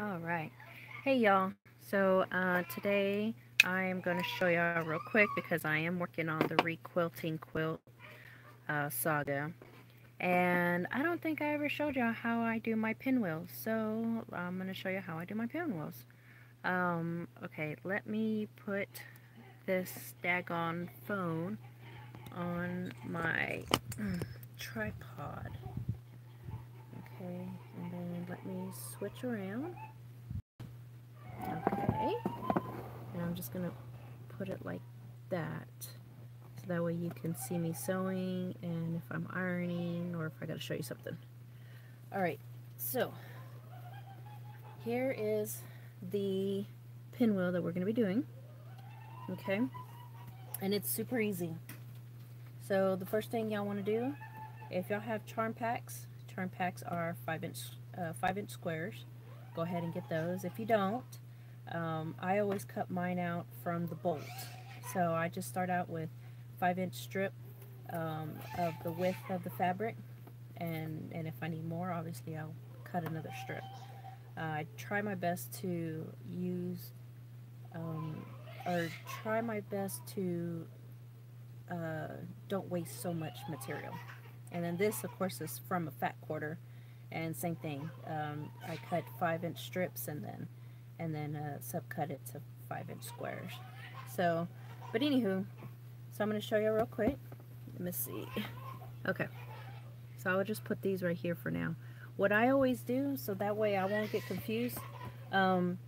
All right. Hey, y'all. So uh, today I am going to show y'all real quick because I am working on the requilting quilt uh, saga. And I don't think I ever showed y'all how I do my pinwheels. So I'm going to show you how I do my pinwheels. Um, okay, let me put this daggone phone on my mm, tripod. Let me switch around. Okay, and I'm just gonna put it like that. So that way you can see me sewing and if I'm ironing or if I gotta show you something. Alright, so here is the pinwheel that we're gonna be doing. Okay, and it's super easy. So the first thing y'all want to do, if y'all have charm packs, charm packs are five inch uh, five inch squares. Go ahead and get those. If you don't, um, I always cut mine out from the bolt. So I just start out with five inch strip um, of the width of the fabric, and and if I need more, obviously I'll cut another strip. Uh, I try my best to use um, or try my best to uh, don't waste so much material. And then this, of course, is from a fat quarter, and same thing. Um, I cut five inch strips and then and then uh, subcut it to five inch squares. So, but anywho, so I'm to show you real quick. Let me see. Okay, so I will just put these right here for now. What I always do, so that way I won't get confused. Um,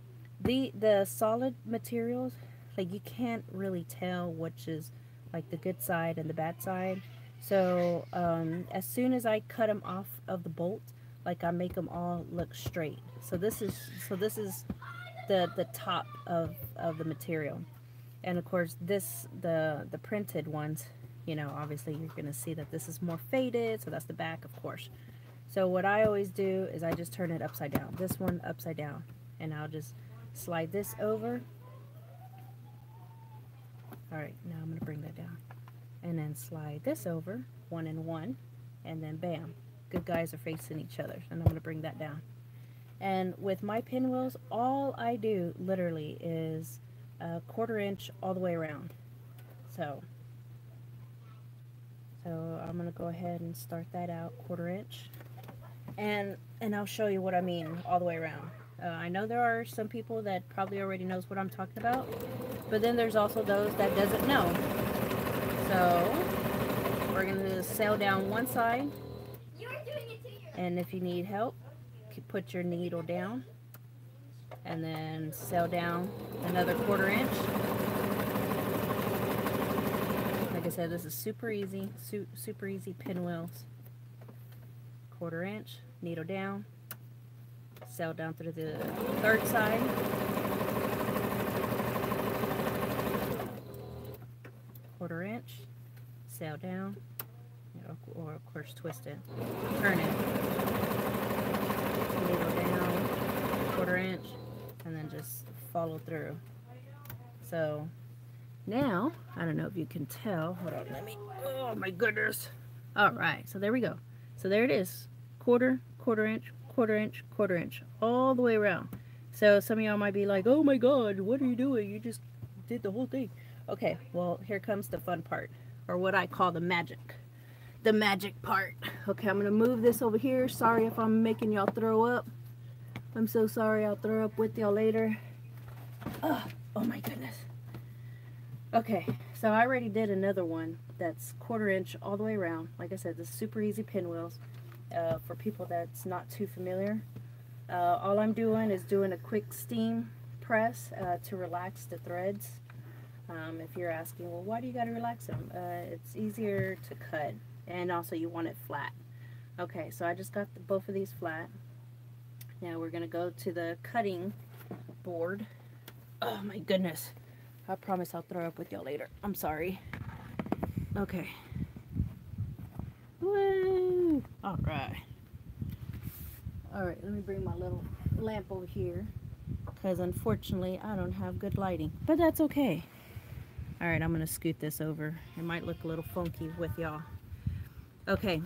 the the solid materials, like you can't really tell which is like the good side and the bad side. So um, as soon as I cut them off of the bolt, like I make them all look straight. So this is so this is the the top of of the material, and of course this the the printed ones. You know, obviously you're gonna see that this is more faded. So that's the back, of course. So what I always do is I just turn it upside down. This one upside down, and I'll just slide this over Alright, now I'm to bring that down. And then slide this over, one and one, and then bam. Good guys are facing each other. And I'm going to bring that down. And with my pinwheels, all I do literally is a quarter inch all the way around. So, so I'm going to go ahead and start that out quarter inch. And, and I'll show you what I mean all the way around. Uh, I know there are some people that probably already knows what I'm talking about, but then there's also those that doesn't know. So we're going to sail down one side, and if you need help, put your needle down, and then sail down another quarter inch. Like I said, this is super easy, su super easy pinwheels. Quarter inch, needle down, sail down through the third side. Quarter inch, sail down, or of course twist it, turn it, needle down, quarter inch, and then just follow through. So now, I don't know if you can tell, hold on, let me, oh my goodness. All right, so there we go. So there it is, quarter, quarter inch, quarter inch, quarter inch, all the way around. So some of y'all might be like, oh my god, what are you doing? You just did the whole thing. Okay, well, here comes the fun part, or what I call the magic. The magic part. Okay, I'm going to move this over here. Sorry if I'm making y'all throw up. I'm so sorry. I'll throw up with y'all later. Oh, oh my goodness. Okay, so I already did another one that's quarter inch all the way around. Like I said, the super easy pinwheels uh, for people that's not too familiar. Uh, all I'm doing is doing a quick steam press uh, to relax the threads. Um, if you're asking, well, why do you got to relax them? Uh, it's easier to cut, and also you want it flat. Okay, so I just got the, both of these flat. Now we're going to go to the cutting board. Oh my goodness. I promise I'll throw up with y'all later. I'm sorry. Okay. Woo! Alright. Alright, let me bring my little lamp over here. Because unfortunately, I don't have good lighting. But that's okay. Alright, I'm going to scoot this over. It might look a little funky with y'all. Okay,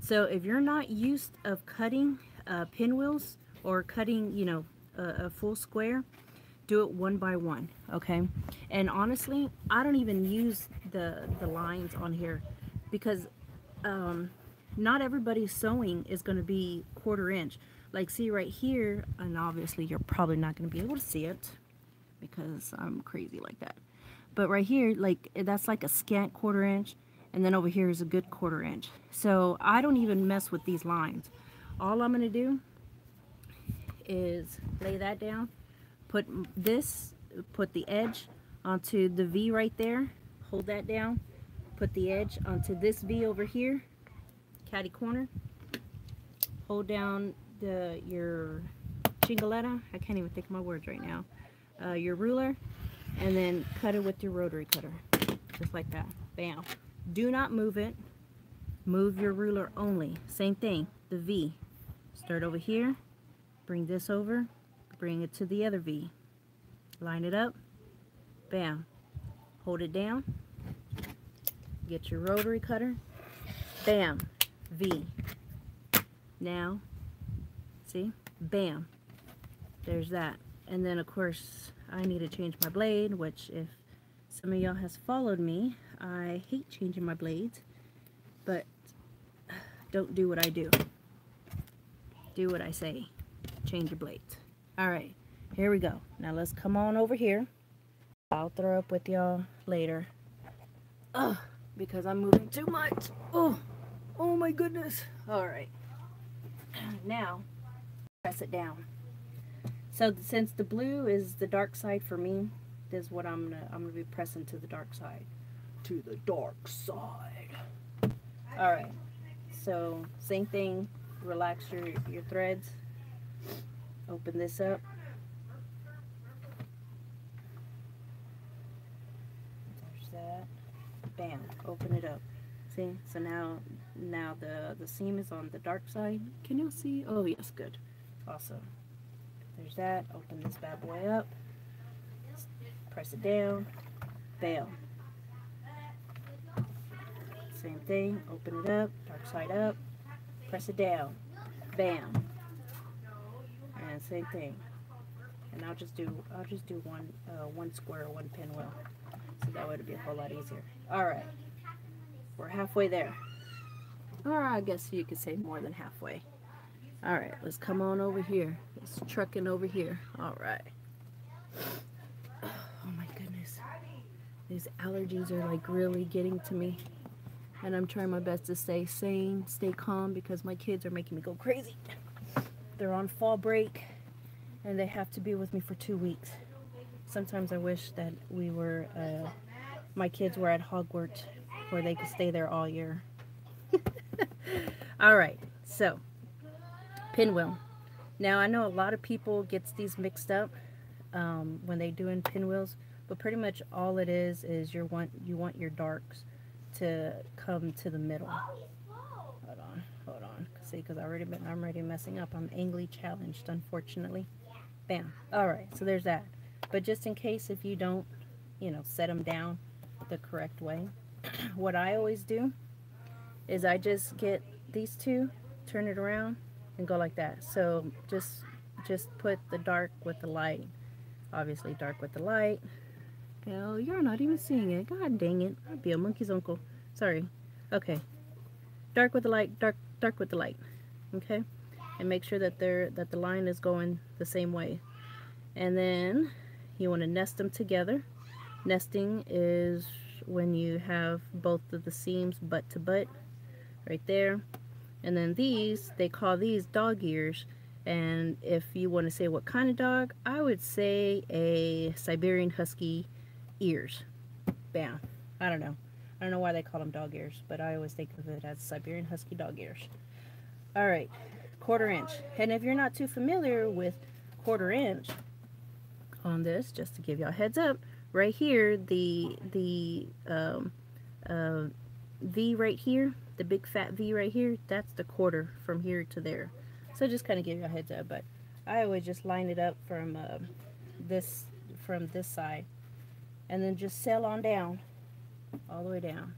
so if you're not used of cutting uh, pinwheels or cutting, you know, a, a full square, do it one by one, okay? And honestly, I don't even use the, the lines on here because um, not everybody's sewing is going to be quarter inch. Like see right here, and obviously you're probably not going to be able to see it because I'm crazy like that. But right here, like that's like a scant quarter inch, and then over here is a good quarter inch. So I don't even mess with these lines. All I'm going to do is lay that down, put this, put the edge onto the V right there, hold that down, put the edge onto this V over here, catty corner, hold down the your chingaletta, I can't even think of my words right now, uh, your ruler, and then cut it with your rotary cutter, just like that, bam. Do not move it, move your ruler only, same thing, the V, start over here, bring this over, bring it to the other V. Line it up, bam. Hold it down, get your rotary cutter, bam, V. Now, see, bam, there's that. And then of course, I need to change my blade, which if some of y'all has followed me, I hate changing my blades, but don't do what I do. Do what I say change your blades. Alright, here we go. Now let's come on over here. I'll throw up with y'all later. Ugh, because I'm moving too much. Oh, oh my goodness. Alright. Now, press it down. So since the blue is the dark side for me, this is what I'm gonna I'm gonna be pressing to the dark side. To the dark side. Alright. So same thing, relax your, your threads open this up. There's that. Bam, open it up. See, so now now the, the seam is on the dark side. Can you see? Oh yes, good. Awesome. There's that. Open this bad boy up. Press it down. Bam. Same thing. Open it up. Dark side up. Press it down. Bam and same thing. And I'll just do I'll just do one uh, one square, one pinwheel. So that would be a whole lot easier. Alright. We're halfway there. Or I guess you could say more than halfway. Alright, let's come on over here. Let's trucking over here. Alright. Oh my goodness. These allergies are like really getting to me. And I'm trying my best to stay sane, stay calm because my kids are making me go crazy. They're on fall break and they have to be with me for two weeks. Sometimes I wish that we were, uh, my kids were at Hogwarts where they could stay there all year. all right, so pinwheel. Now I know a lot of people gets these mixed up um, when they doing pinwheels, but pretty much all it is is you want you want your darks to come to the middle. Oh, hold on, hold on see because I already been I'm already messing up. I'm angrily challenged, unfortunately. Bam. All right, so there's that. But just in case if you don't, you know, set them down the correct way, what I always do is I just get these two, turn it around, and go like that. So just just put the dark with the light. Obviously dark with the light. Hell, you're not even seeing it. God dang it. I'd be a monkey's uncle. Sorry. Okay. Dark with the light, dark dark with the light okay and make sure that they're that the line is going the same way and then you want to nest them together nesting is when you have both of the seams butt to butt right there and then these they call these dog ears and if you want to say what kind of dog I would say a Siberian Husky ears bam I don't know I don't know why they call them dog ears, but I always think of it as Siberian Husky dog ears. All right, quarter inch. And if you're not too familiar with quarter inch on this, just to give y'all heads up, right here, the the um, uh, V right here, the big fat V right here, that's the quarter from here to there. So just kind of give you a heads up, but I always just line it up from uh, this from this side and then just sail on down all the way down.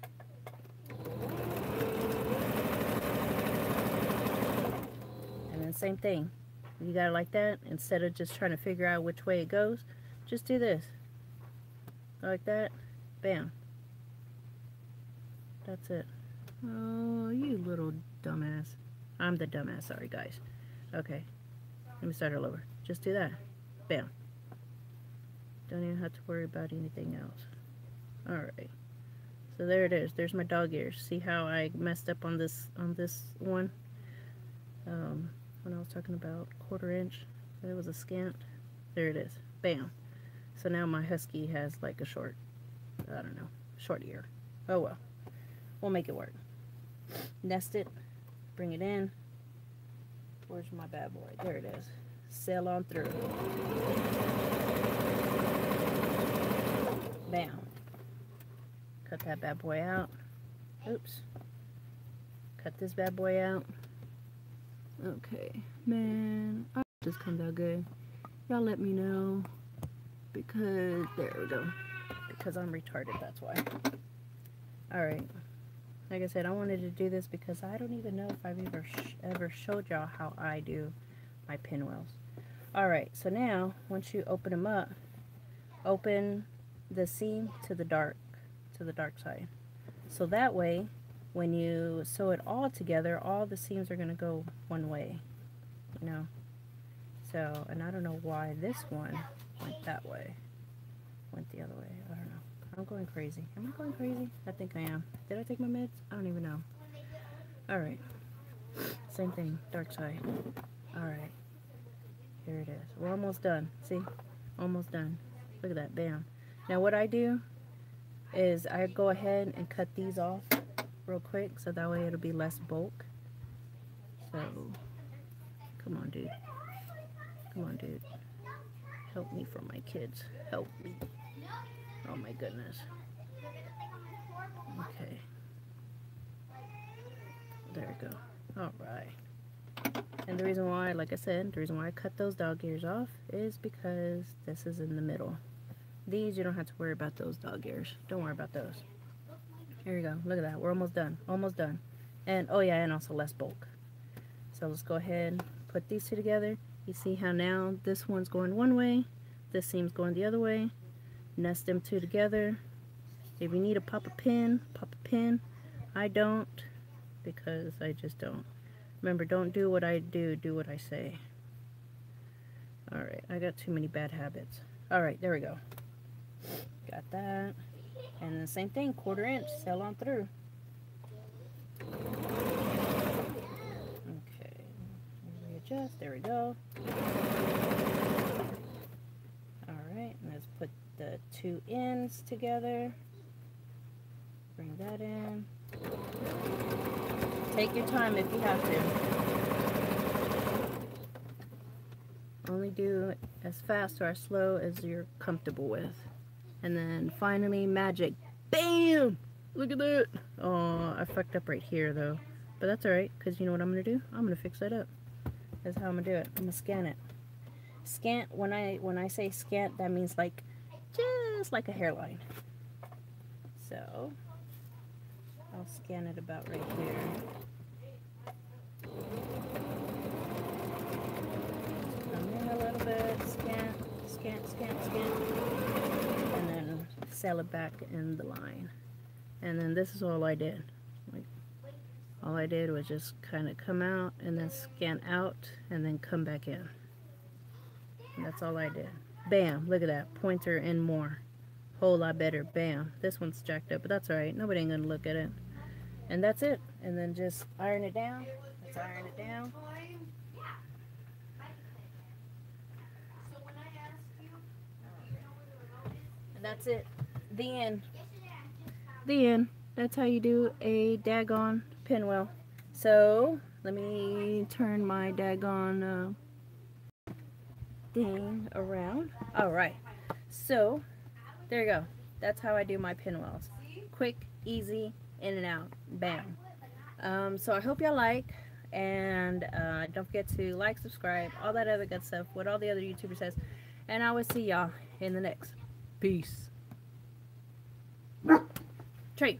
And then same thing. You got it like that. Instead of just trying to figure out which way it goes, just do this. Like that. Bam. That's it. Oh, you little dumbass. I'm the dumbass. Sorry, guys. Okay. Let me start all over. Just do that. Bam. Don't even have to worry about anything else. Alright. So there it is. There's my dog ears. See how I messed up on this on this one? Um, when I was talking about quarter inch. It was a scant. There it is. Bam. So now my husky has like a short, I don't know, short ear. Oh well. We'll make it work. Nest it. Bring it in. Where's my bad boy? There it is. Sail on through. Bam. Cut that bad boy out. Oops. Cut this bad boy out. Okay. Man, I just comes out good. Y'all let me know. Because, there we go. Because I'm retarded, that's why. Alright. Like I said, I wanted to do this because I don't even know if I've ever, sh ever showed y'all how I do my pinwheels. Alright, so now, once you open them up, open the seam to the dark, to the dark side. So that way, when you sew it all together, all the seams are going to go one way, you know. So, and I don't know why this one went that way, went the other way, I don't know. I'm going crazy. Am I going crazy? I think I am. Did I take my meds? I don't even know. Alright. Same thing. Dark side. Alright. Here it is. We're almost done. See? Almost done. Look at that. Bam. Now what I do is I go ahead and cut these off real quick so that way it'll be less bulk. So, come on dude. Come on dude. Help me for my kids. Help me. Oh my goodness. Okay. There we go. Alright. And the reason why, like I said, the reason why I cut those dog ears off is because this is in the middle. These, you don't have to worry about those dog ears. Don't worry about those. Here we go. Look at that. We're almost done. Almost done. And, oh yeah, and also less bulk. So let's go ahead and put these two together. You see how now this one's going one way, this seam's going the other way nest them two together. If you need to pop a pin, pop a pin. I don't because I just don't. Remember, don't do what I do, do what I say. Alright, I got too many bad habits. Alright, there we go. Got that. And the same thing, quarter inch, sail on through. Okay, readjust, there we go. Alright, let's put the two ends together. Bring that in. Take your time if you have to. Only do as fast or as slow as you're comfortable with. And then finally, magic. Bam! Look at that. Oh, I fucked up right here though. But that's alright, because you know what I'm going to do? I'm going to fix that up. That's how I'm going to do it. I'm going to scan it. Scant, when I when I say scant, that means like just like a hairline. So, I'll scan it about right here. Come in a little bit, scan, scan, scan, scan, it back in the line. And then this is all I did. Like, all I did was just kind of come out and then scan out and then come back in. And that's all I did. Bam, look at that. Pointer and more. Whole lot better. Bam. This one's jacked up, but that's alright. Nobody ain't gonna look at it. And that's it. And then just iron it down. Let's iron it down. And that's it. The end. The end. That's how you do a daggone pinwheel. So, let me turn my daggone uh, thing around. All right. So, there you go. That's how I do my pinwheels. Quick, easy, in and out. Bam. Um, so I hope y'all like. And uh, don't forget to like, subscribe, all that other good stuff, what all the other YouTubers says. And I will see y'all in the next. Peace. Tree.